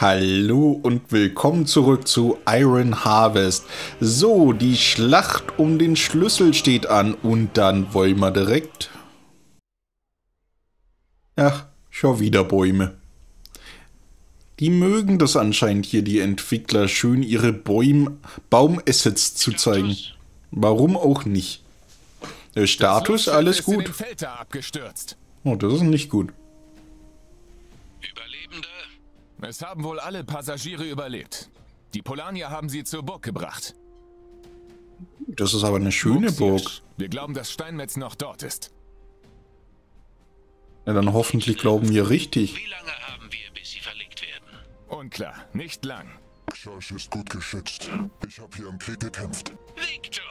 Hallo und willkommen zurück zu Iron Harvest. So, die Schlacht um den Schlüssel steht an und dann wollen wir direkt... Ach, schon wieder Bäume. Die mögen das anscheinend hier, die Entwickler, schön ihre Bäum Baumassets zu zeigen. Warum auch nicht? Der Status, alles gut. Oh, das ist nicht gut. Es haben wohl alle Passagiere überlebt. Die Polanier haben sie zur Burg gebracht. Das ist aber eine schöne Burg. Wir glauben, dass Steinmetz noch dort ist. Ja, dann hoffentlich glauben wir richtig. Wie lange haben wir, bis sie verlegt werden? Unklar, nicht lang. Schorsch ist gut geschützt. Ich habe hier im Krieg gekämpft. Victor!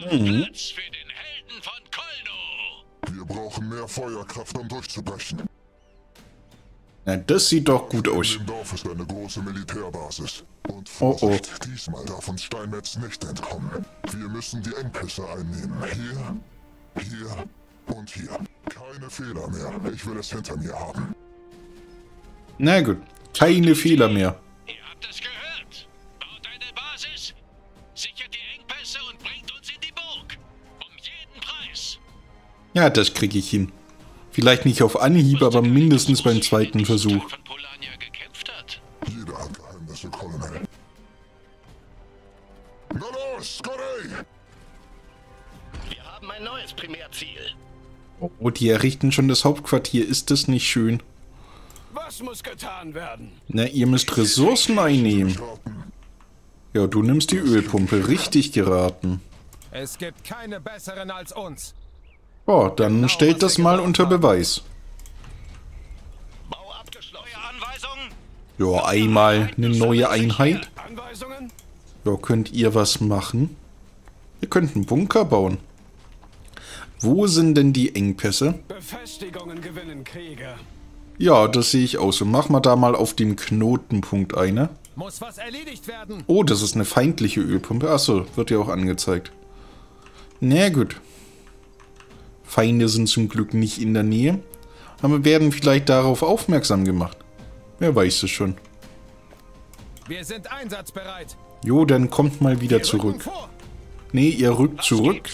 Mach mhm. Platz für den Helden von Kolno! Wir brauchen mehr Feuerkraft, um durchzubrechen. Na, das sieht doch gut aus. Im Dorf ist eine große Militärbasis. Und Vorsicht, oh oh. diesmal darf uns Steinmetz nicht entkommen. Wir müssen die Engpässe einnehmen. Hier, hier und hier. Keine Fehler mehr. Ich will es hinter mir haben. Na gut, keine Fehler mehr. Ihr habt es gehört. Baut eine Basis, sichert die Engpässe und bringt uns in die Burg. Um jeden Preis. Ja, das kriege ich hin. Vielleicht nicht auf Anhieb, aber mindestens beim zweiten Versuch. Jeder hat Geheimnisse, Colonel. Na los, Corey! Wir haben ein neues Primärziel. Oh, die errichten schon das Hauptquartier. Ist das nicht schön? Was muss getan werden? Na, ihr müsst Ressourcen einnehmen. Ja, du nimmst die Ölpumpe. Richtig geraten. Es gibt keine besseren als uns. Oh, dann stellt das mal unter Beweis. Ja, einmal eine neue Einheit. Ja, könnt ihr was machen? Ihr könnt einen Bunker bauen. Wo sind denn die Engpässe? Befestigungen gewinnen Kriege. Ja, das sehe ich aus. Und mach mal da mal auf dem Knotenpunkt eine. Oh, das ist eine feindliche Ölpumpe. Achso, wird ja auch angezeigt. Na gut. Feinde sind zum Glück nicht in der Nähe, aber werden vielleicht darauf aufmerksam gemacht. Wer weiß es schon. Wir sind einsatzbereit. Jo, dann kommt mal wieder Wir zurück. Nee, ihr rückt Was zurück.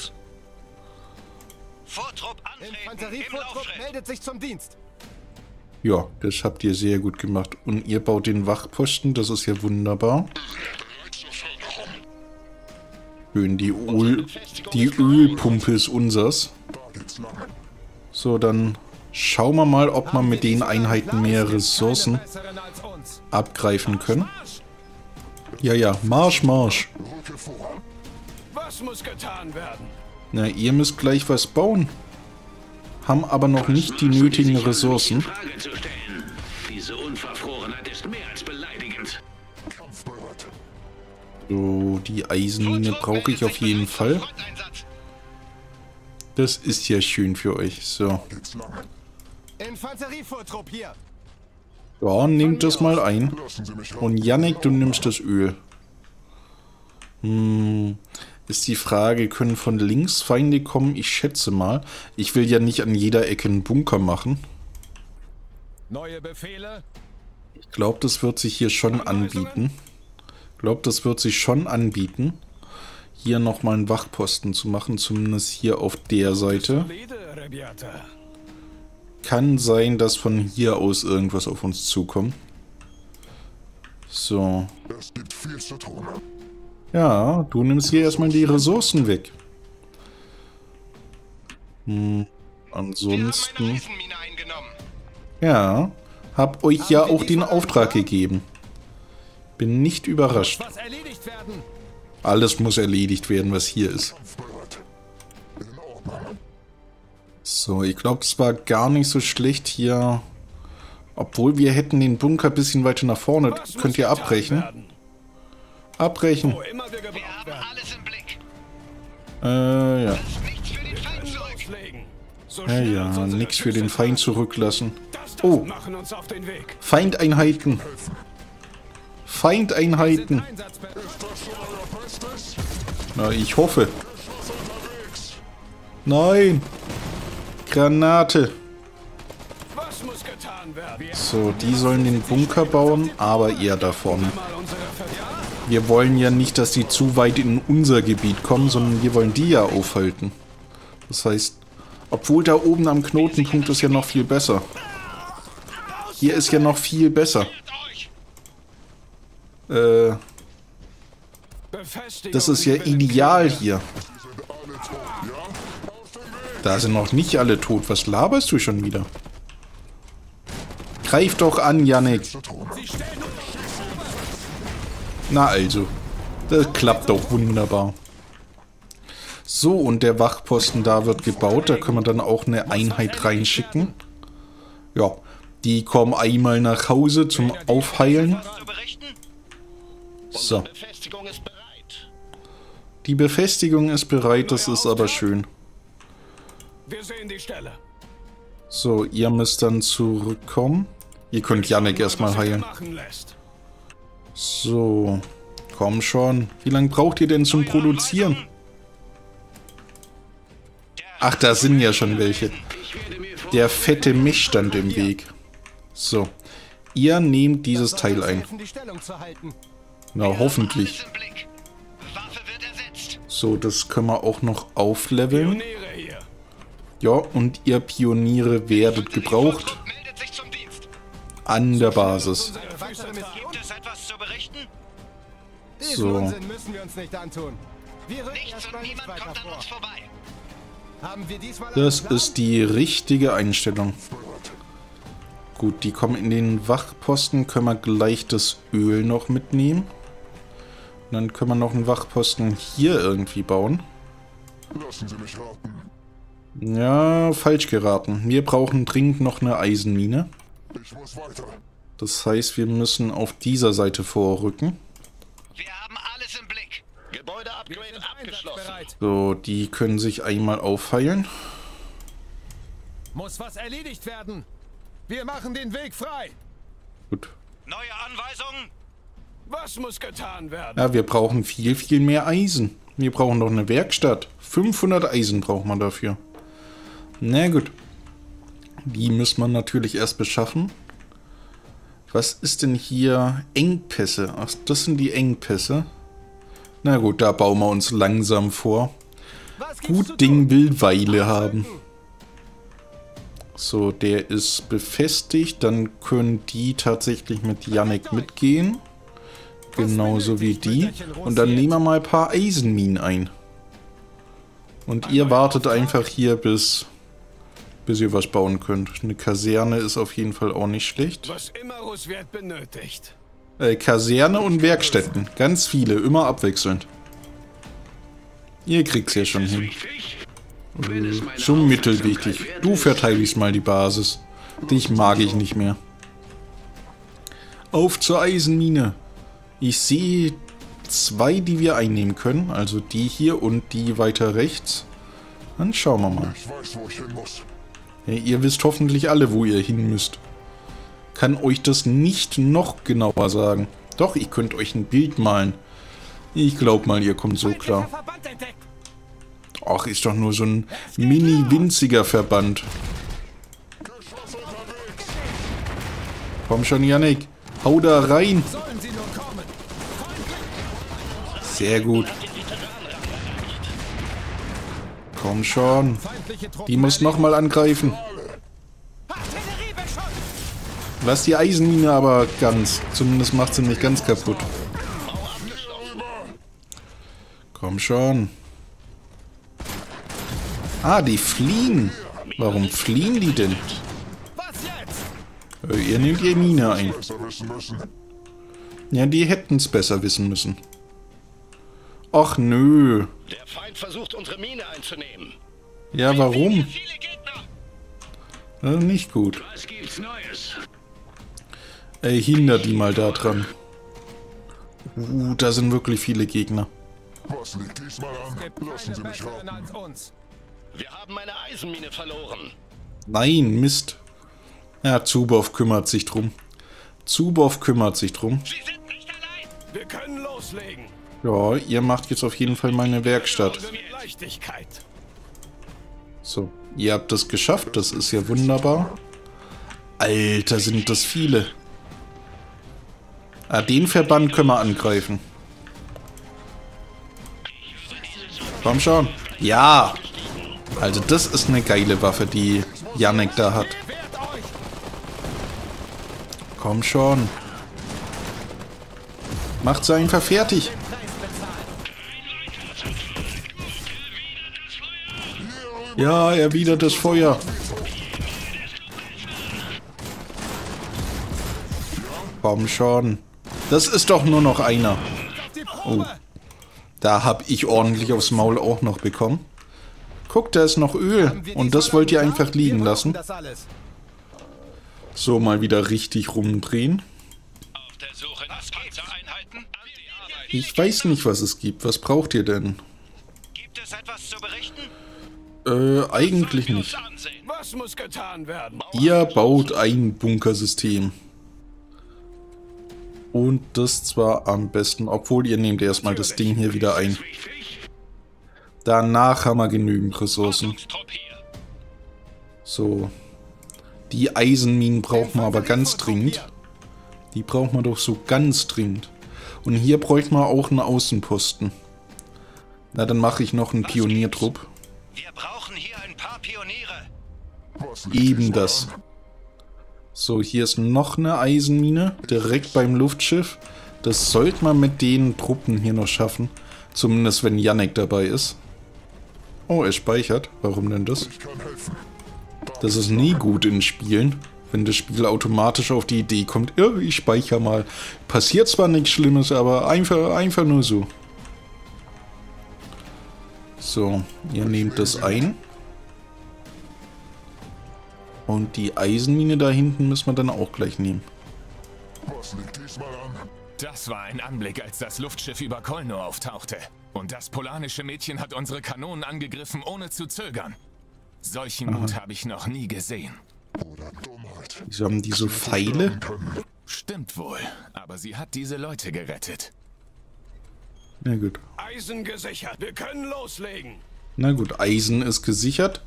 Vortrupp Infanterievortrupp meldet sich zum Dienst. Ja, das habt ihr sehr gut gemacht. Und ihr baut den Wachposten, das ist ja wunderbar. Schön, die, Öl, die Ölpumpe ist unsers. So, dann schauen wir mal, ob wir mit den Einheiten mehr Ressourcen abgreifen können. Ja, ja, Marsch, Marsch. Na, ihr müsst gleich was bauen. Haben aber noch nicht die nötigen Ressourcen. So, die Eisenmine brauche ich auf jeden Fall. Das ist ja schön für euch. So. Infanterievortrupp hier. Ja, nehmt das mal ein. Und Yannick, du nimmst das Öl. Hm, ist die Frage, können von links Feinde kommen? Ich schätze mal. Ich will ja nicht an jeder Ecke einen Bunker machen. Neue Befehle? Ich glaube, das wird sich hier schon anbieten. Ich glaube, das wird sich schon anbieten hier nochmal einen Wachposten zu machen, zumindest hier auf der Seite. Kann sein, dass von hier aus irgendwas auf uns zukommt. So. Ja, du nimmst hier erstmal die Ressourcen weg. Hm, ansonsten... Ja, hab euch ja auch den Auftrag gegeben. Bin nicht überrascht. Alles muss erledigt werden, was hier ist. So, ich glaube, es war gar nicht so schlecht hier. Obwohl, wir hätten den Bunker ein bisschen weiter nach vorne. Könnt ihr abbrechen? Abbrechen. Äh, ja. Ja, ja, nix für den Feind zurücklassen. Oh, Feindeinheiten. Feindeinheiten. Na, ich hoffe. Nein. Granate. So, die sollen den Bunker bauen, aber eher da vorne. Wir wollen ja nicht, dass die zu weit in unser Gebiet kommen, sondern wir wollen die ja aufhalten. Das heißt, obwohl da oben am Knotenpunkt ist ja noch viel besser. Hier ist ja noch viel besser. Äh, das ist ja ideal hier. Da sind noch nicht alle tot. Was laberst du schon wieder? Greif doch an, Yannick. Na also. Das klappt doch wunderbar. So, und der Wachposten da wird gebaut. Da können wir dann auch eine Einheit reinschicken. Ja, die kommen einmal nach Hause zum Aufheilen. So. Die Befestigung ist bereit. Das ist aber schön. So, ihr müsst dann zurückkommen. Ihr könnt Yannick erstmal heilen. So, komm schon. Wie lange braucht ihr denn zum Produzieren? Ach, da sind ja schon welche. Der fette Misch stand im Weg. So, ihr nehmt dieses Teil ein. Na, hoffentlich. So, das können wir auch noch aufleveln. Ja, und ihr Pioniere werdet gebraucht an der Basis. So. Das ist die richtige Einstellung. Gut, die kommen in den Wachposten. Können wir gleich das Öl noch mitnehmen. Dann können wir noch einen Wachposten hier irgendwie bauen. Lassen Sie mich raten. Ja, falsch geraten. Wir brauchen dringend noch eine Eisenmine. Ich muss weiter. Das heißt, wir müssen auf dieser Seite vorrücken. Wir haben alles im Blick. Gebäude-Upgrade abgeschlossen. So, die können sich einmal aufheilen. Muss was erledigt werden. Wir machen den Weg frei. Gut. Neue Anweisungen? Was muss getan werden? Ja, wir brauchen viel, viel mehr Eisen. Wir brauchen doch eine Werkstatt. 500 Eisen braucht man dafür. Na gut. Die muss man natürlich erst beschaffen. Was ist denn hier? Engpässe. Ach, das sind die Engpässe. Na gut, da bauen wir uns langsam vor. Gut Ding will Weile haben. So, der ist befestigt. Dann können die tatsächlich mit Yannick mitgehen. Genauso wie die. Und dann nehmen wir mal ein paar Eisenminen ein. Und ihr wartet einfach hier, bis, bis ihr was bauen könnt. Eine Kaserne ist auf jeden Fall auch nicht schlecht. Was immer Russwert benötigt. Äh, Kaserne und Werkstätten. Ganz viele, immer abwechselnd. Ihr kriegt's ja schon hin. Schon mittelwichtig. Du verteidigst mal die Basis. Dich mag ich nicht mehr. Auf zur Eisenmine. Ich sehe zwei, die wir einnehmen können. Also die hier und die weiter rechts. Dann schauen wir mal. Weiß. Ja, ihr wisst hoffentlich alle, wo ihr hin müsst. Kann euch das nicht noch genauer sagen. Doch, ich könnt euch ein Bild malen. Ich glaub mal, ihr kommt so klar. Ach, ist doch nur so ein mini-winziger Verband. Komm schon, Yannick. Hau da rein. Sollen. Sehr gut. Komm schon. Die muss nochmal angreifen. Lass die Eisenmine aber ganz. Zumindest macht sie nicht ganz kaputt. Komm schon. Ah, die fliehen. Warum fliehen die denn? Äh, Ihr nehmt ihr Mine ein. Ja, die hätten es besser wissen müssen. Ach nö. Der Feind versucht, unsere Mine einzunehmen. Ja, warum? Viele Gegner. Äh, nicht gut. Was gibt's Neues? Ey, hinder die mal da dran. Uh, da sind wirklich viele Gegner. Was liegt diesmal an? Lassen Sie mich raten. als uns. Wir haben eine Eisenmine verloren. Nein, Mist. Ja, Zubow kümmert sich drum. Zubow kümmert sich drum. Sie sind nicht allein. Wir können loslegen. Ja, ihr macht jetzt auf jeden Fall meine Werkstatt. Leichtigkeit. So, ihr habt das geschafft, das ist ja wunderbar. Alter, sind das viele. Ah, den Verband können wir angreifen. Komm schon. Ja. Also das ist eine geile Waffe, die Yannick da hat. Komm schon. Macht sie einfach fertig. Ja, erwidert das Feuer. Komm schon. Das ist doch nur noch einer. Oh. Da hab ich ordentlich aufs Maul auch noch bekommen. Guck, da ist noch Öl. Und das wollt ihr einfach liegen lassen. So, mal wieder richtig rumdrehen. Ich weiß nicht, was es gibt. Was braucht ihr denn? Gibt es etwas zu berichten? Äh, eigentlich Wir nicht. Ihr baut ein Bunkersystem. Und das zwar am besten, obwohl ihr nehmt erstmal das Ding hier wieder ein. Danach haben wir genügend Ressourcen. So. Die Eisenminen braucht man aber ganz dringend. Die braucht man doch so ganz dringend. Und hier bräuchte man auch einen Außenposten. Na, dann mache ich noch einen Pioniertrupp. Wir brauchen hier ein paar Pioniere. Eben das. So, hier ist noch eine Eisenmine, direkt beim Luftschiff. Das sollte man mit den Truppen hier noch schaffen. Zumindest wenn Yannick dabei ist. Oh, er speichert. Warum denn das? Das ist nie gut in Spielen, wenn das Spiel automatisch auf die Idee kommt, ja, ich speichere mal. Passiert zwar nichts Schlimmes, aber einfach, einfach nur so. So, ihr nehmt das ein. Und die Eisenmine da hinten müssen wir dann auch gleich nehmen. Was liegt diesmal an? Das war ein Anblick, als das Luftschiff über Kolno auftauchte. Und das polanische Mädchen hat unsere Kanonen angegriffen, ohne zu zögern. Solchen Mut habe ich noch nie gesehen. Oder Dummheit. Wieso haben die so Pfeile? Stimmt wohl, aber sie hat diese Leute gerettet. Na gut. Eisen gesichert. Wir können loslegen. Na gut, Eisen ist gesichert.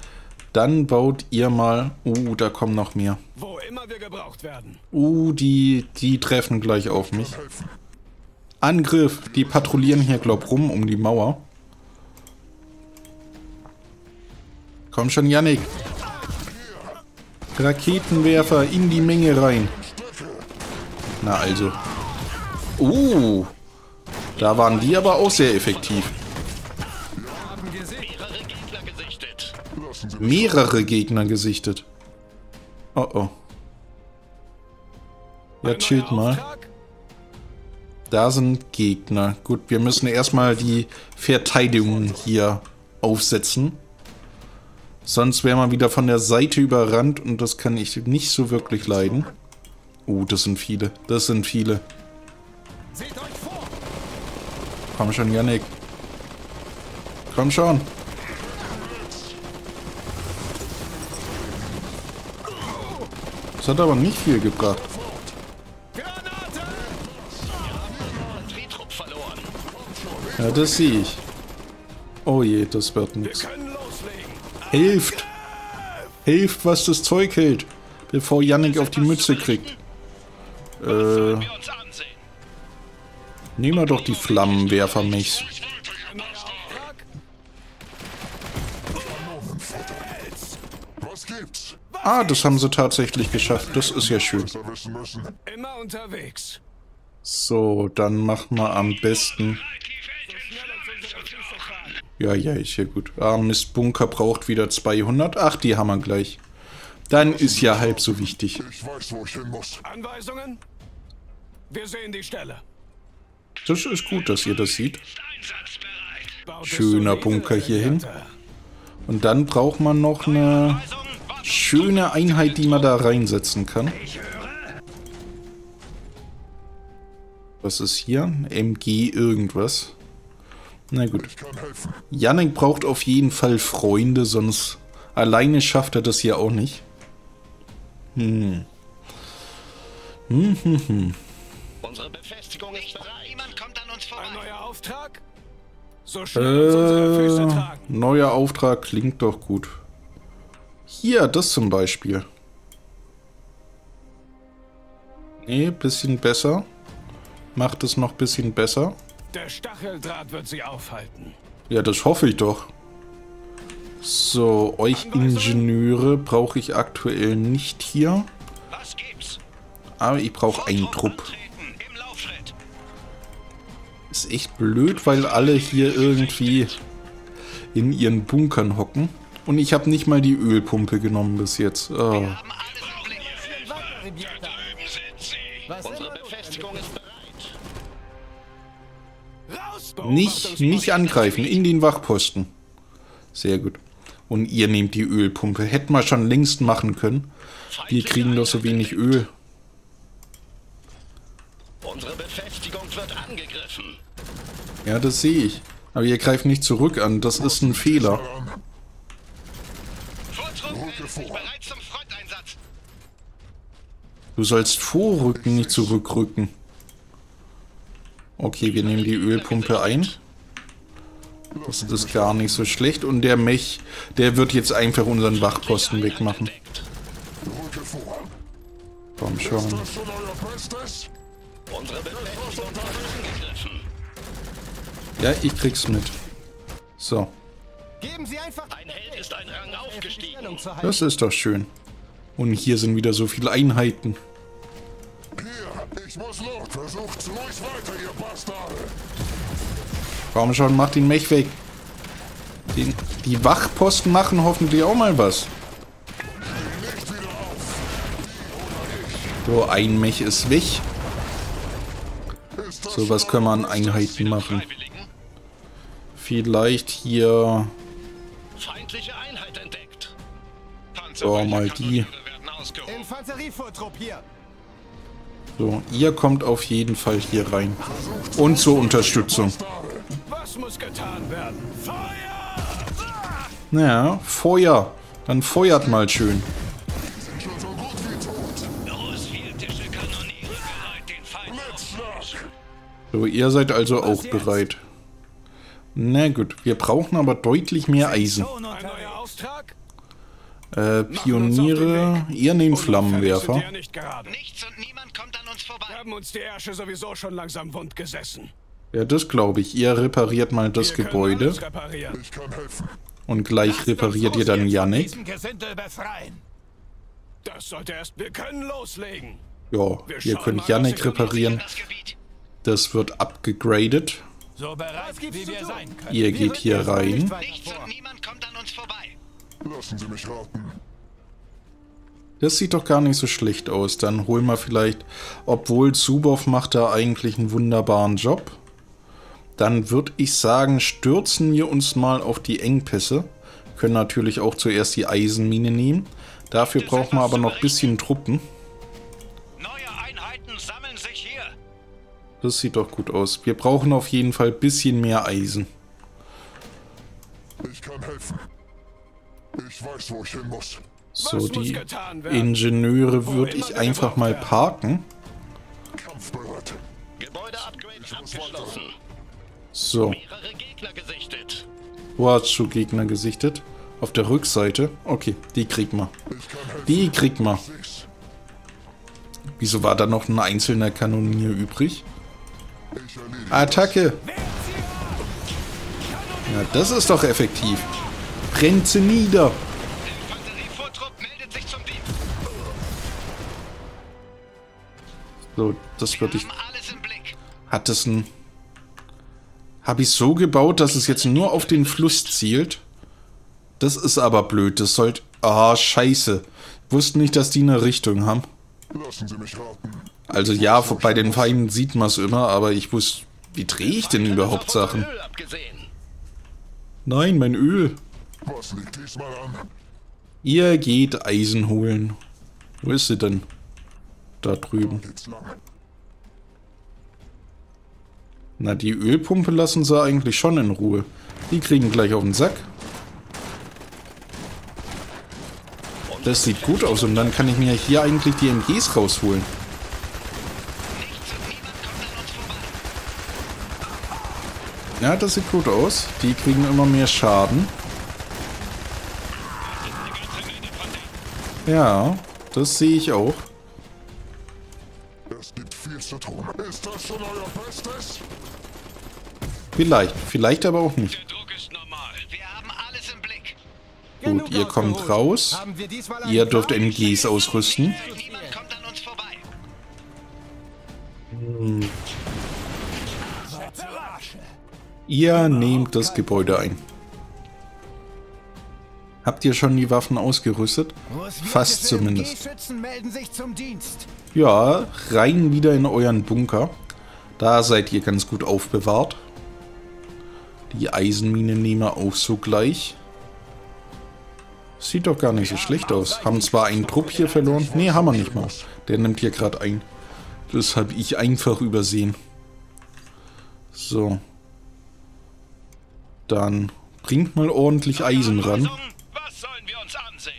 Dann baut ihr mal... Uh, da kommen noch mehr. Wo immer wir gebraucht werden. Uh, die, die treffen gleich auf mich. Angriff! Die patrouillieren hier, glaub, rum um die Mauer. Komm schon, Yannick. Raketenwerfer in die Menge rein. Na also. Uh, da waren die aber auch sehr effektiv. Mehrere Gegner gesichtet. Oh oh. Ja, chillt mal. Da sind Gegner. Gut, wir müssen erstmal die Verteidigung hier aufsetzen. Sonst wäre man wieder von der Seite überrannt und das kann ich nicht so wirklich leiden. Oh, das sind viele. Das sind viele. Seht euch. Komm schon, Yannick. Komm schon. Das hat aber nicht viel gebracht. Ja, das sehe ich. Oh je, das wird Wir nichts. Hilft! Hilft, was das Zeug hält, bevor Yannick auf die Mütze kriegt. Äh. Nehmen wir doch die? Was gibt's? Ah, das haben sie tatsächlich geschafft. Das ist ja schön. So, dann machen wir am besten... Ja, ja, ist ja gut. Ah, Mist, Bunker braucht wieder 200. Ach, die haben wir gleich. Dann ist ja halb so wichtig. Ich weiß, wo ich hin muss. Anweisungen? Wir sehen die Stelle. Das ist gut, dass ihr das seht. Schöner Bunker hierhin. Und dann braucht man noch eine schöne Einheit, die man da reinsetzen kann. Was ist hier? MG irgendwas. Na gut. Yannick braucht auf jeden Fall Freunde, sonst alleine schafft er das hier auch nicht. Unsere Befestigung ist bereit. Uns Ein vorbei. neuer Auftrag? So schnell uns unsere Füße Äh, tragen. neuer Auftrag klingt doch gut. Hier, das zum Beispiel. Nee, bisschen besser. Macht es noch bisschen besser. Der Stacheldraht wird sie aufhalten. Ja, das hoffe ich doch. So, euch Ingenieure brauche ich aktuell nicht hier. Aber ich brauche einen Trupp. Ist echt blöd, weil alle hier irgendwie in ihren Bunkern hocken. Und ich habe nicht mal die Ölpumpe genommen bis jetzt. Oh. Nicht, nicht angreifen, in den Wachposten. Sehr gut. Und ihr nehmt die Ölpumpe. Hätten wir schon längst machen können. Wir kriegen doch so wenig Öl. Unsere Befestigung wird angegriffen. Ja, das sehe ich. Aber ihr greift nicht zurück an. Das ist ein Fehler. Fronteinsatz. Du sollst vorrücken, nicht zurückrücken. Okay, wir nehmen die Ölpumpe ein. Das ist gar nicht so schlecht. Und der Mech, der wird jetzt einfach unseren Wachposten wegmachen. Komm schon. Unsere. Ja, ich krieg's mit. So, Geben Sie einfach Ein Held ist ein Rang aufgestiegen. Stellung zu halten. das ist doch schön. Und hier sind wieder so viele Einheiten. Hier, ich muss los. Versucht ruhig weiter, ihr Bastarde. Komm schon, mach den Mech weg. Den, die Wachposten machen hoffentlich auch mal was. Nicht wieder auf. So, ein Mech ist weg. So, was können wir an Einheiten machen? Vielleicht hier... Feindliche Einheit entdeckt. So, mal die. So, ihr kommt auf jeden Fall hier rein. Und zur Unterstützung. Was muss getan werden? Feuer! Naja, Feuer. Dann feuert mal schön. so ihr seid also auch jetzt? bereit. Na gut, wir brauchen aber deutlich mehr Eisen. Äh, Pioniere, ihr nehmt Flammenwerfer. Nicht gerade. Nichts und niemand kommt an uns vorbei. Wir haben uns die Ärsche sowieso schon langsam wund gesessen. Ja, das glaube ich. Ihr repariert mal das Wir Gebäude. Und gleich repariert ihr dann Yannick. Das sollte erst. Wir können loslegen. Ja, ihr könnt Yannick reparieren. Das wird abgegradet. So bereit, wie wir sein können. Ihr geht hier rein. Nichts und niemand kommt an uns vorbei. Lassen Sie mich raten. Das sieht doch gar nicht so schlecht aus. Dann holen wir vielleicht, obwohl Zuboff macht da eigentlich einen wunderbaren Job. Dann würde ich sagen, stürzen wir uns mal auf die Engpässe. Können natürlich auch zuerst die Eisenmine nehmen. Dafür brauchen wir aber noch ein bisschen Truppen. Das sieht doch gut aus. Wir brauchen auf jeden Fall ein bisschen mehr Eisen. Ich kann helfen. Ich weiß, wo ich hin muss. So, die? Ingenieure würde ich einfach mal parken. Kampfbereit. Gebäude-Upgrade abgeschlossen. So, Mehrere Gegner gesichtet. wo hast du Gegner gesichtet? Auf der Rückseite? Okay, die kriegen wir. Ich kann helfen. Die kriegen wir. Sieh's. Wieso war da noch ein einzelner Kanonier übrig? Attacke! Ja, das ist doch effektiv. Brennt sie nieder! So, das würde ich... Hat es ein... Habe ich so gebaut, dass es jetzt nur auf den Fluss zielt? Das ist aber blöd. Das sollte... Ah, scheiße. Wusste nicht, dass die eine Richtung haben. Lassen Sie mich raten. Also ja, bei den Feinden sieht man es immer, aber ich wusste... Wie drehe ich denn überhaupt Sachen? Nein, mein Öl. Was liegt diesmal an? Ihr geht Eisen holen. Wo ist sie denn? Da drüben. Na, die Ölpumpe lassen sie eigentlich schon in Ruhe. Die kriegen gleich auf den Sack. Das sieht gut aus und dann kann ich mir hier eigentlich die MGs rausholen. Nichts und niemand kommt an uns vorbei. Ja, das sieht gut aus. Die kriegen immer mehr Schaden. Ja, das sehe ich auch. Es schon euer Bestes? Vielleicht, vielleicht aber auch nicht. Der Druck ist normal. Wir haben alles im Blick. Gut, ihr kommt raus. Ihr dürft? MGs ausrüsten. Niemand kommt an uns vorbei. Ihr nehmt das Gebäude ein. Habt ihr schon die Waffen ausgerüstet? Fast zumindest. Ja, rein wieder in euren Bunker. Da seid ihr ganz gut aufbewahrt. Die Eisenmine nehmen wir auch so gleich. Sieht doch gar nicht so schlecht aus. Haben zwar einen Trupp hier verloren. Nee, haben wir nicht mal. Der nimmt hier gerade ein. Das habe ich einfach übersehen. So. Dann bringt mal ordentlich Eisen ran. Was sollen wir uns ansehen?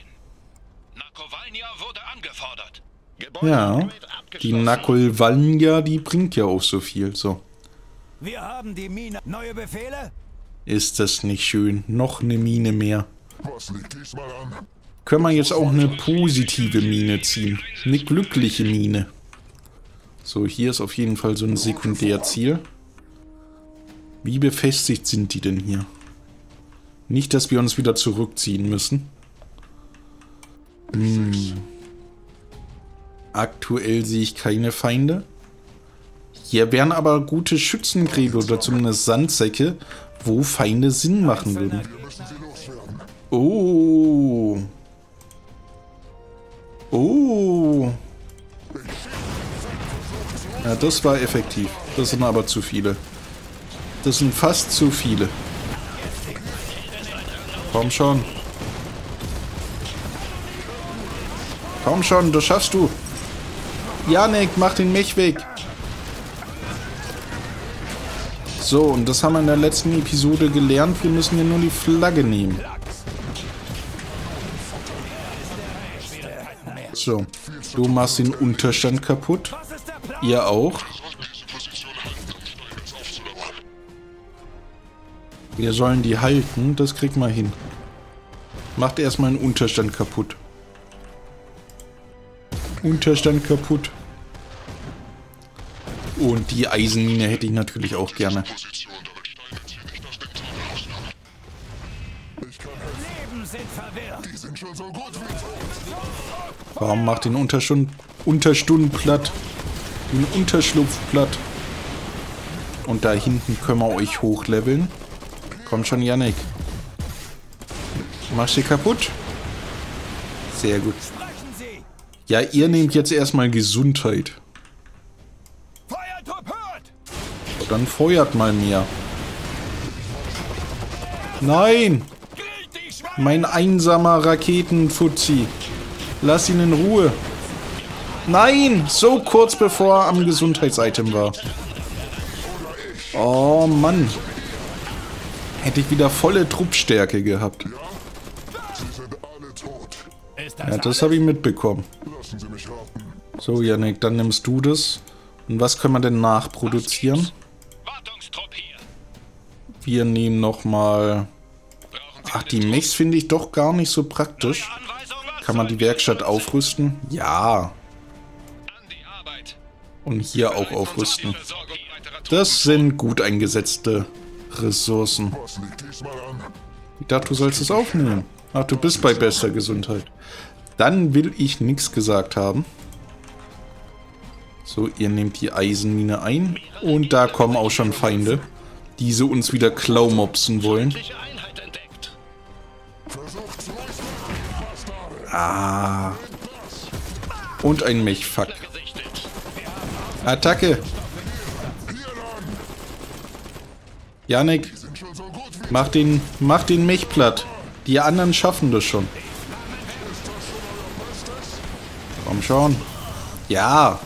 Nakowalnia wurde angefordert. Gebäude Ja, die. Nakolvanja, die bringt ja auch so viel. So. Wir haben die Mine. Neue Befehle? Ist das nicht schön? Noch eine Mine mehr. Was liegt diesmal an? Können wir jetzt auch eine positive Mine ziehen? Eine glückliche Mine. So, hier ist auf jeden Fall so ein Sekundärziel. Wie befestigt sind die denn hier? Nicht, dass wir uns wieder zurückziehen müssen. Hm. Aktuell sehe ich keine Feinde. Hier wären aber gute Schützengräbe oder zumindest Sandsäcke, wo Feinde Sinn machen würden. Oh. Oh. Ja, das war effektiv. Das sind aber zu viele. Das sind fast zu viele. Komm schon. Komm schon, das schaffst du. Janek, mach den Mech weg. So, und das haben wir in der letzten Episode gelernt. Wir müssen hier nur die Flagge nehmen. So, du machst den Unterstand kaputt. Ihr auch. Wir sollen die halten, das kriegt man hin. Macht erstmal einen Unterstand kaputt. Unterstand kaputt. Und die Eisenmine hätte ich natürlich auch gerne. Warum macht den Unterstund Unterstunden platt? Den Unterschlupf platt. Und da hinten können wir euch hochleveln. Komm schon, Yannick. Machst du kaputt? Sehr gut. Sie. Ja, ihr nehmt jetzt erstmal Gesundheit. Hört. Dann feuert mal mehr. Nein! Mein einsamer Raketenfuzzi. Lass ihn in Ruhe. Nein! So kurz bevor er am Gesundheitsitem war. Oh Mann. Hätte ich wieder volle Truppstärke gehabt. Ja, das habe ich mitbekommen. So, Yannick, dann nimmst du das. Und was können wir denn nachproduzieren? Wir nehmen nochmal... Ach, die Mechs finde ich doch gar nicht so praktisch. Kann man die Werkstatt aufrüsten? Ja. Und hier auch aufrüsten. Das sind gut eingesetzte Ressourcen. An? Ich dachte, du sollst es aufnehmen. Ach, du bist bei bester Gesundheit. Dann will ich nichts gesagt haben. So, ihr nehmt die Eisenmine ein. Und da kommen auch schon Feinde, die sie uns wieder klaumopsen wollen. Ah. Und ein Mechfuck. Attacke. Janik, mach den, mach den Mech platt. Die anderen schaffen das schon. Komm schon. Ja.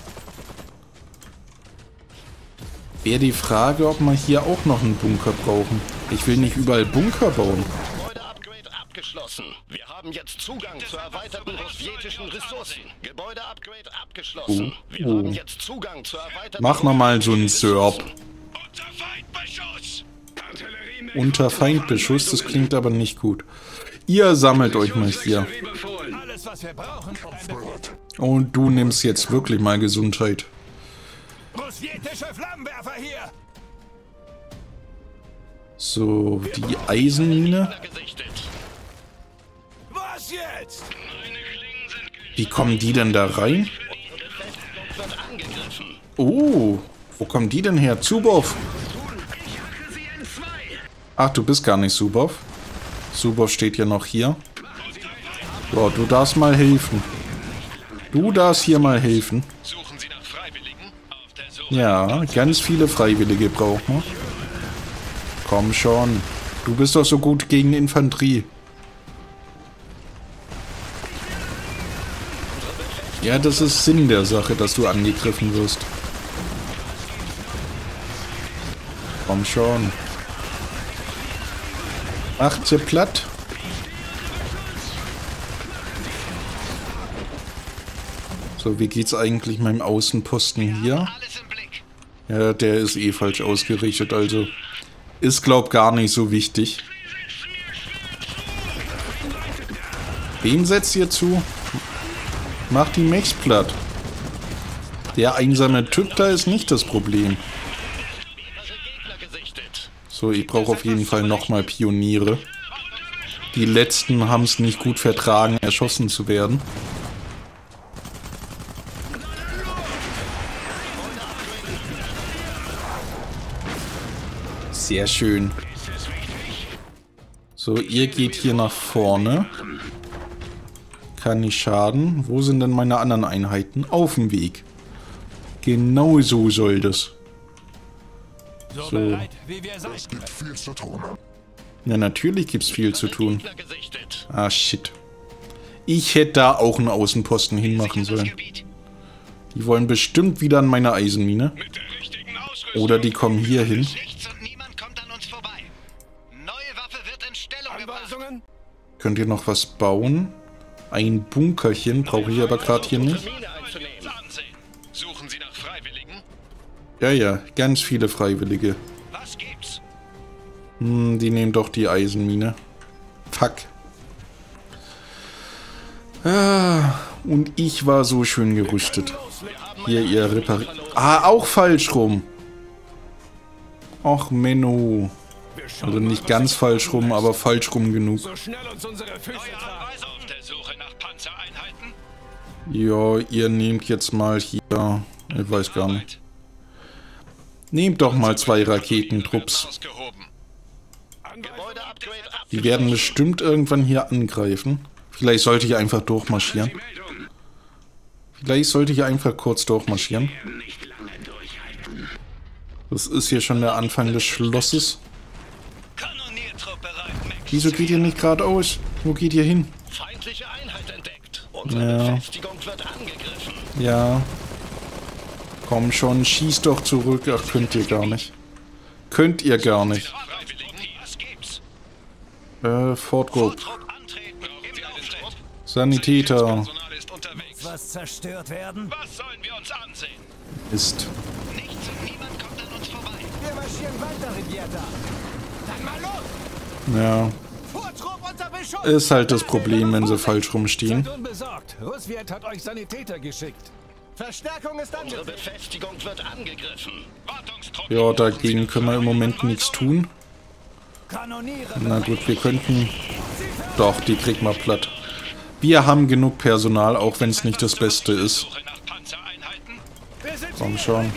Wäre die Frage, ob wir hier auch noch einen Bunker brauchen. Ich will nicht überall Bunker bauen. Gebäude-Upgrade abgeschlossen. Wir haben jetzt Zugang zu erweiterten sowjetischen Ressourcen. Gebäude-Upgrade abgeschlossen. Wir Oh. haben jetzt Zugang zu erweiterten Mach noch mal so einen Serb. Unter Feindbeschuss. Unter Feindbeschuss, das klingt aber nicht gut. Ihr sammelt euch mal hier. Und du nimmst jetzt wirklich mal Gesundheit. So, die Eisenmine. Wie kommen die denn da rein? Oh, wo kommen die denn her? Zubov. Ach, du bist gar nicht Subov. Subov steht ja noch hier. So, du darfst mal helfen. Du darfst hier mal helfen. Ja, ganz viele Freiwillige brauchen wir. Komm schon. Du bist doch so gut gegen Infanterie. Ja, das ist Sinn der Sache, dass du angegriffen wirst. Komm schon. Macht sie platt. So, wie geht's eigentlich meinem Außenposten hier? Ja, der ist eh falsch ausgerichtet, also ist glaub gar nicht so wichtig. Wem setzt ihr zu? Macht die Mechs platt. Der einsame Typ da ist nicht das Problem. So, ich brauche auf jeden Fall nochmal Pioniere. Die letzten haben es nicht gut vertragen, erschossen zu werden. Sehr schön. So, ihr geht hier nach vorne. Kann nicht schaden. Wo sind denn meine anderen Einheiten? Auf dem Weg. Genau so soll das. So, So. bereit, wie wir sein. Es gibt viel zu tun. Ja, natürlich gibt's viel zu tun. Ah, shit. Ich hätte da auch einen Außenposten hinmachen sollen. Die wollen bestimmt wieder an meine Eisenmine. Oder die kommen hier hin. Könnt ihr noch was bauen? Ein Bunkerchen brauche ich aber gerade hier nicht. Ja, ja, ganz viele Freiwillige. Was gibt's? Hm, die nehmen doch die Eisenmine. Fuck. Ah, und ich war so schön gerüstet. Hier, ihr repariert. Ah, auch falsch rum. Och, Menno. Also nicht ganz falsch rum, aber falsch rum genug. Ja, ihr nehmt jetzt mal hier. Ich weiß gar nicht. Nehmt doch mal zwei Raketentrupps. Die werden bestimmt irgendwann hier angreifen. Vielleicht sollte ich einfach durchmarschieren. Vielleicht sollte ich einfach kurz durchmarschieren. Das ist hier schon der Anfang des Schlosses. Wieso geht ihr nicht geradeaus? Wo geht ihr hin? Ja. Ja. Komm schon, schießt doch zurück. Ach, könnt ihr gar nicht. Könnt ihr gar nicht. Äh, Fort Group. Trupp antreten. Im Auftritt. Sanitäter. Was zerstört werden? Was sollen wir uns ansehen? Ist. Nichts und niemand kommt an uns vorbei. Wir marschieren weiter, Riviera. Dann mal los! Ja. Ist halt das Problem, wenn sie falsch rumstehen. Seid unbesorgt. Rusviet hat euch Sanitäter geschickt. Verstärkung ist Unsere angesagt. Befestigung wird angegriffen. Ja, dagegen können wir im Moment nichts tun. Na gut, wir könnten... Doch, die kriegen wir platt. Wir haben genug Personal, auch wenn es nicht das Beste ist. Komm schon.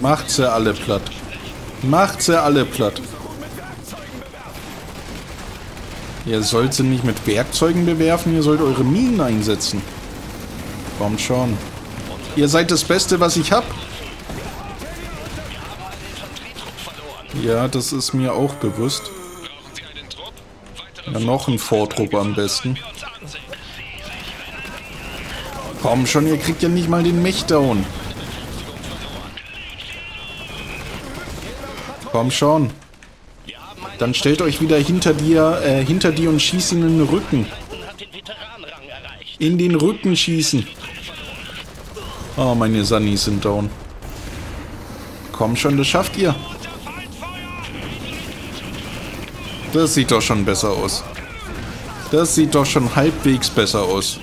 Macht sie alle platt. Macht sie alle platt. Ihr sollt sie nicht mit Werkzeugen bewerfen, ihr sollt eure Minen einsetzen. Kommt schon. Ihr seid das Beste, was ich hab. Ja, das ist mir auch bewusst. Ja, noch ein Vortrupp am besten. Komm schon, ihr kriegt ja nicht mal den Mech down. Komm schon. Dann stellt euch wieder hinter dir, äh, hinter dir und schießt ihn in den Rücken. In den Rücken schießen. Oh, meine Sunnies sind down. Komm schon, das schafft ihr. Das sieht doch schon besser aus. Das sieht doch schon halbwegs besser aus.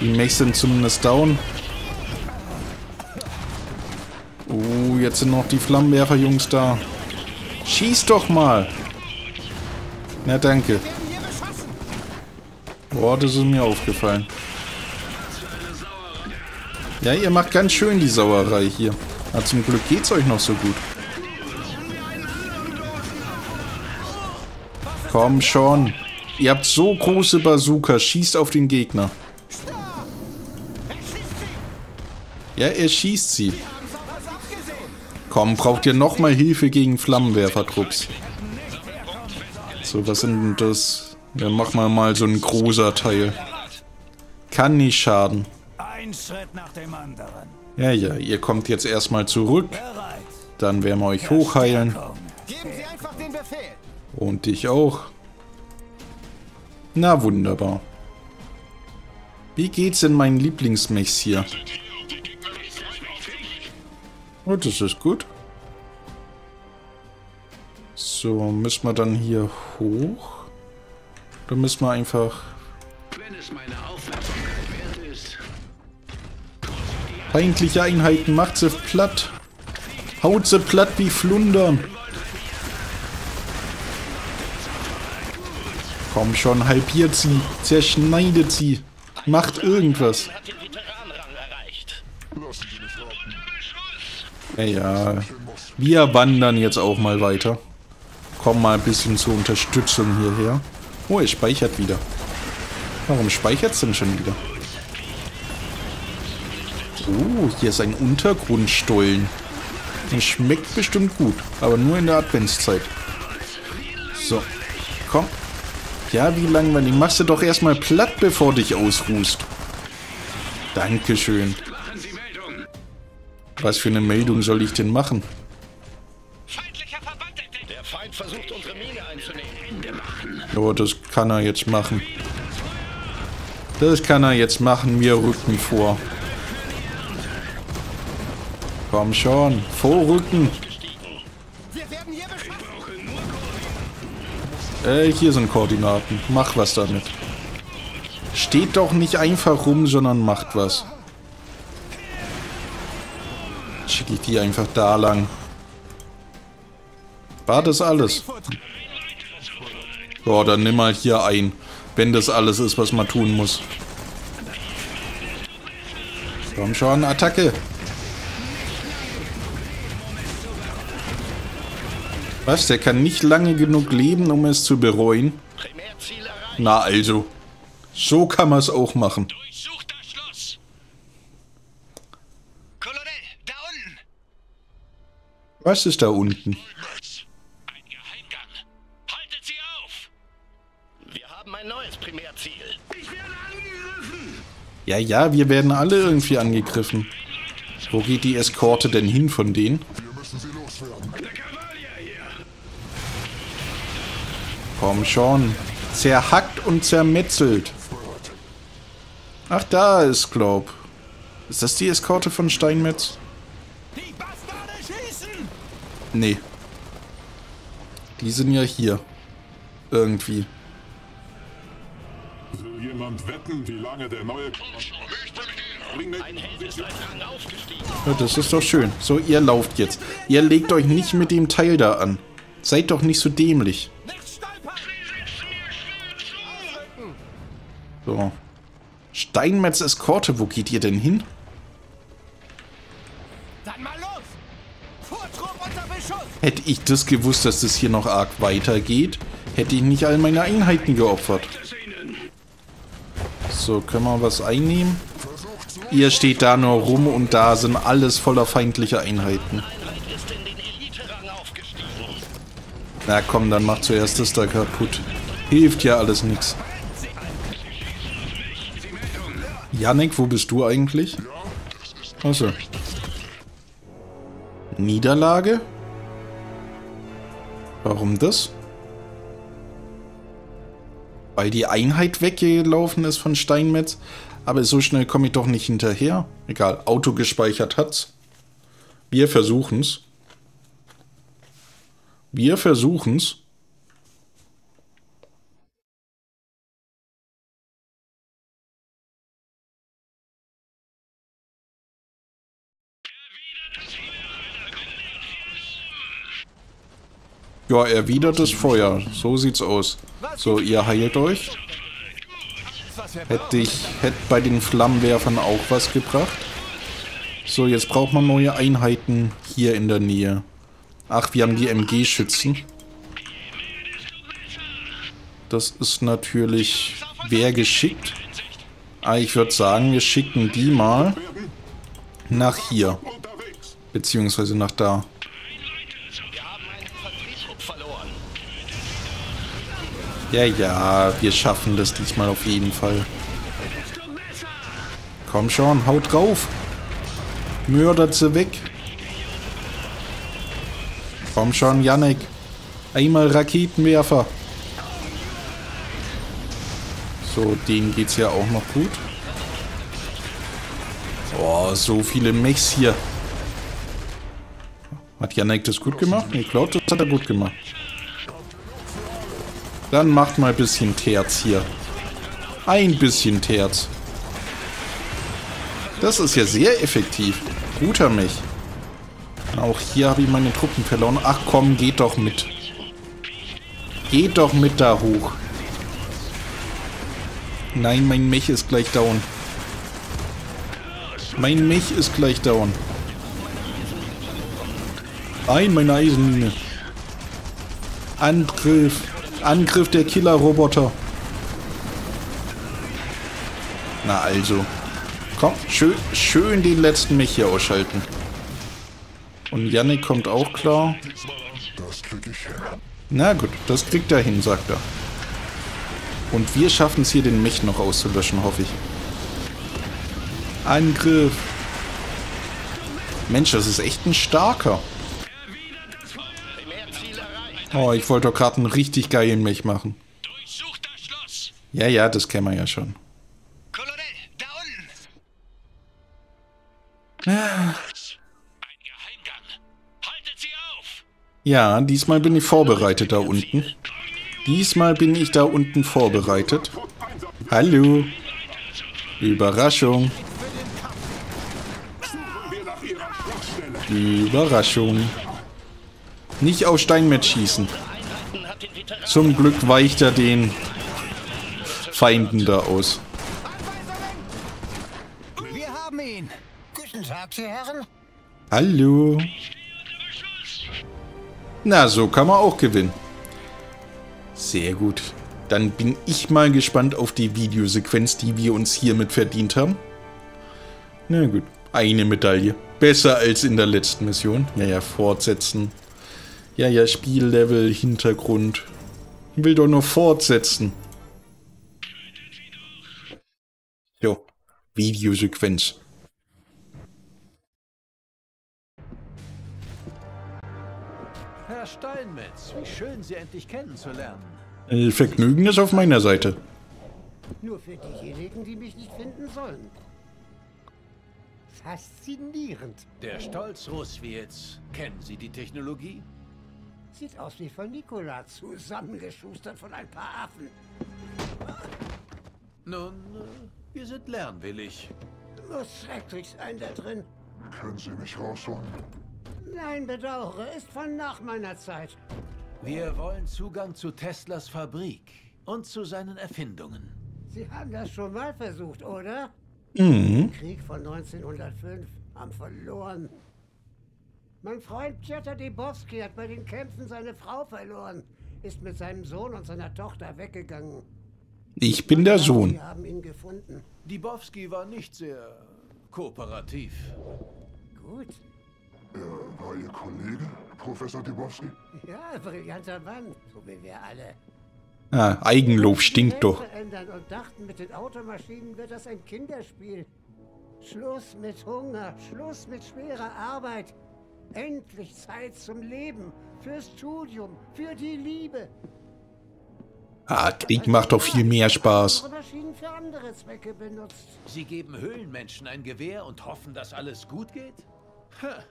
Die Mechs sind zumindest down. Oh, jetzt sind noch die Flammenwerfer-Jungs da. Schieß doch mal. Na, danke. Das ist mir aufgefallen. Ja, ihr macht ganz schön die Sauerei hier. Na, zum Glück geht's euch noch so gut. Komm schon. Ihr habt so große Bazooka. Schießt auf den Gegner. Ja, er schießt sie. Komm, braucht ihr nochmal Hilfe gegen Flammenwerfertrupps? So, was sind denn das? Ja, mach mal mal so ein großer Teil. Kann nicht schaden. Ein Schritt nach dem anderen. Ja, ja, ihr kommt jetzt erstmal zurück. Dann werden wir euch hochheilen. Und dich auch. Na wunderbar. Wie geht's in meinen Lieblingsmechs hier? Oh, das ist gut. So, müssen wir dann hier hoch? Oder müssen wir einfach... Wenn es meine Aufmerksamkeit wert ist. Feindliche Einheiten, macht sie platt. Haut sie platt wie Flundern. Komm schon, halbiert sie, zerschneidet sie. Macht irgendwas. Ja, ja. Wir wandern jetzt auch mal weiter. Kommen mal ein bisschen zur Unterstützung hierher. Oh, es speichert wieder. Warum speichert es denn schon wieder? Oh, hier ist ein Untergrundstollen. Der schmeckt bestimmt gut, aber nur in der Adventszeit. So, komm. Ja, wie langweilig. Machst du doch erstmal platt, bevor dich ausruhst. Dankeschön. Was für eine Meldung soll ich denn machen? Feindlicher Verband entdeckt. Der Feind versucht, unsere Mine einzunehmen. Oh, das kann er jetzt machen. Das kann er jetzt machen. Wir rücken vor. Komm schon. Vorrücken. Äh, hier sind Koordinaten. Mach was damit. Steht doch nicht einfach rum, sondern macht was. Schicke ich die einfach da lang. War das alles? Boah, dann nimm mal hier ein. Wenn das alles ist, was man tun muss. Komm schon, Attacke. Was? Der kann nicht lange genug leben, um es zu bereuen? Na also. So kann man es auch machen. Was ist da unten? Ja, ja, wir werden alle irgendwie angegriffen. Wo geht die Eskorte denn hin von denen? Komm schon. Zerhackt und zermetzelt. Ach, da ist, glaub. Ist das die Eskorte von Steinmetz? Nee. Die sind ja hier. Irgendwie. Jemand wetten, wie lange der neue... Bring Ein Held ist ein Rang aufgestiegen. Ja, das ist doch schön. So, ihr lauft jetzt. Ihr legt euch nicht mit dem Teil da an. Seid doch nicht so dämlich. So. Steinmetz Eskorte, wo geht ihr denn hin? Hätte ich das gewusst, dass das hier noch arg weitergeht, hätte ich nicht all meine Einheiten geopfert. So, können wir was einnehmen? Ihr steht da nur rum und da sind alles voller feindlicher Einheiten. Na komm, dann mach zuerst das da kaputt. Hilft ja alles nix. Yannick, wo bist du eigentlich? Achso. Niederlage? Warum das? Weil die Einheit weggelaufen ist von Steinmetz? Aber so schnell komme ich doch nicht hinterher. Egal, Auto gespeichert hat's. Wir versuchen's. Wir versuchen's. Ja, erwidertes Feuer. So sieht's aus. So, ihr heilt euch. Hätte ich hätte bei den Flammenwerfern auch was gebracht. So, jetzt braucht man neue Einheiten hier in der Nähe. Ach, wir haben die MG-Schützen. Das ist natürlich wer geschickt. Aber ich würde sagen, wir schicken die mal nach hier. Beziehungsweise nach da. Wir haben einen Vertriebstrupp verloren. Ja, ja, wir schaffen das diesmal auf jeden Fall. Komm schon, haut drauf. Mördert sie weg. Komm schon, Yannick. Einmal Raketenwerfer. So, denen geht's ja auch noch gut. Oh, so viele Mechs hier. Hat Yannick das gut gemacht? Ich glaube, das hat er gut gemacht. Dann macht mal ein bisschen Terz hier. Ein bisschen Terz. Das ist ja sehr effektiv. Guter Mech. Auch hier habe ich meine Truppen verloren. Ach komm, geht doch mit. Geht doch mit da hoch. Nein, mein Mech ist gleich down. Mein Mech ist gleich down. Ein, meine Eisenmine. Angriff. Angriff der Killer-Roboter. Na also. Komm, schön, schön den letzten Mech hier ausschalten. Und Yannick kommt auch klar. Na gut, das kriegt er hin, sagt er. Und wir schaffen es hier, den Mech noch auszulöschen, hoffe ich. Angriff. Mensch, das ist echt ein starker. Oh, ich wollte doch gerade einen richtig geilen Mech machen. Durchsucht das Schloss. Ja, ja, das kennen wir ja schon. Colonel, da unten. Ah. Ein Geheimgang. Haltet sie auf. Ja, diesmal bin ich vorbereitet da unten. Diesmal bin ich da unten vorbereitet. Hallo. Überraschung. Überraschung. Nicht auf Steinmetz schießen. Zum Glück weicht er den Feinden da aus. Wir haben ihn. Guten Tag, Sie Herren. Hallo. Na, so kann man auch gewinnen. Sehr gut. Dann bin ich mal gespannt auf die Videosequenz, die wir uns hiermit verdient haben. Na gut, eine Medaille. Besser als in der letzten Mission. Ja, ja, fortsetzen. Ja, ja, Spiellevel, Hintergrund. Ich will doch nur fortsetzen. Jo, Videosequenz. Herr Steinmetz, wie schön, Sie endlich kennenzulernen. Äh, Vergnügen ist auf meiner Seite. Nur für diejenigen, die mich nicht finden sollen. Faszinierend. Der Stolz Ruswietz. Kennen Sie die Technologie? Sieht aus wie von Nikola, zusammengeschustert von ein paar Affen. Nun, äh, wir sind lernwillig. Muss schrecklich sein da drin. Können Sie mich rausholen? Nein, bedauere, ist von nach meiner Zeit. Wir wollen Zugang zu Teslas Fabrik und zu seinen Erfindungen. Sie haben das schon mal versucht, oder? Mhm. Krieg von 1905 haben verloren. Mein Freund Pieter Debowski hat bei den Kämpfen seine Frau verloren, ist mit seinem Sohn und seiner Tochter weggegangen. Ich bin der Sohn. Sie haben ihn gefunden. Dibowski war nicht sehr kooperativ. Gut. Er war Ihr Kollege, Professor Dibowski? Ja, brillanter Mann, so wie wir alle. Ah, Eigenlob stinkt doch. Und dachten, mit den Automaschinen wird das ein Kinderspiel. Schluss mit Hunger, Schluss mit schwerer Arbeit. Endlich Zeit zum Leben, fürs Studium, für die Liebe. Ah, Krieg macht doch viel mehr Spaß. Unsere Maschinen für andere Zwecke benutzt. Sie geben Höhlenmenschen ein Gewehr und hoffen, dass alles gut geht? Ha,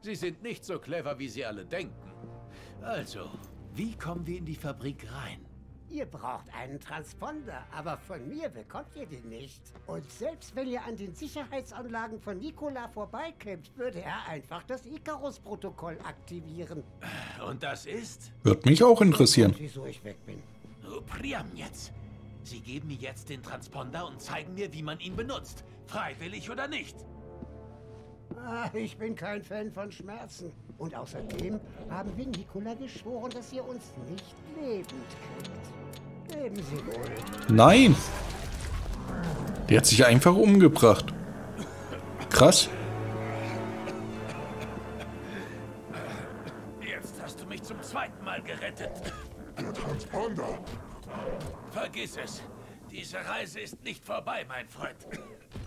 Sie sind nicht so clever, wie Sie alle denken. Also, wie kommen wir in die Fabrik rein? Ihr braucht einen Transponder, aber von mir bekommt ihr den nicht. Und selbst wenn ihr an den Sicherheitsanlagen von Nikola vorbeikämmt, würde er einfach das Icarus-Protokoll aktivieren. Und das ist? Wird mich auch interessieren. Und wieso ich weg bin. Oh, Priam jetzt. Sie geben mir jetzt den Transponder und zeigen mir, wie man ihn benutzt. Freiwillig oder nicht. Ah, ich bin kein Fan von Schmerzen. Und außerdem haben wir Nikola geschworen, dass ihr uns nicht lebend kriegt. Leben Sie wohl. Nein. Der hat sich einfach umgebracht. Krass. Jetzt hast du mich zum zweiten Mal gerettet. Der Transponder. Vergiss es. Diese Reise ist nicht vorbei, mein Freund.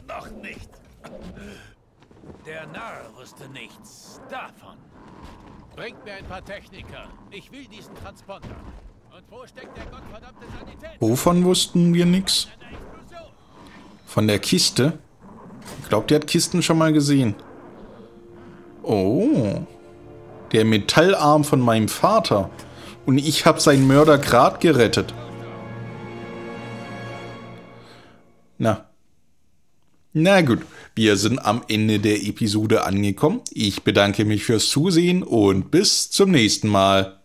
Noch nicht. Der Narr wusste nichts davon. Bringt mir ein paar Techniker. Ich will diesen Transponder. Und wo steckt der gottverdammte Sanität? Wovon wussten wir Explosion. Von der Kiste? Ich glaube, der hat Kisten schon mal gesehen. Oh. Der Metallarm von meinem Vater. Und ich habe seinen Mörder grad gerettet. Na. Na gut, wir sind am Ende der Episode angekommen. Ich bedanke mich fürs Zusehen und bis zum nächsten Mal.